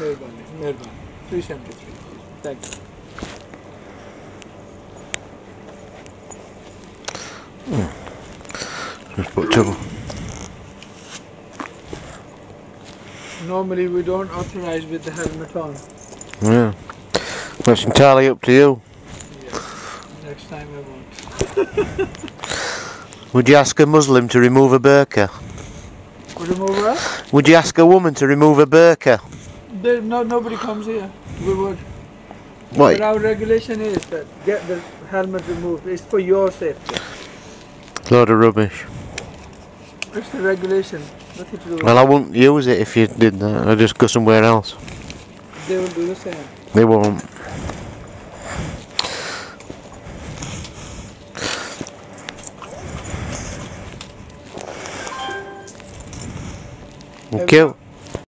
Mehrbani, Mehrbani. 373. Thank you. Hmm. Just put two. Normally we don't authorize with the helmet on. Yeah. That's entirely up to you. Yeah. Next time I won't. Would you ask a Muslim to remove a burqa? Would you ask a woman to remove a burqa? There, no, nobody comes here. We would. What? But our regulation is that get the helmet removed. It's for your safety. Load of rubbish. It's the regulation. Nothing to do Well, I wouldn't use it if you did that. I'd just go somewhere else. They will do the same. They won't. Okay.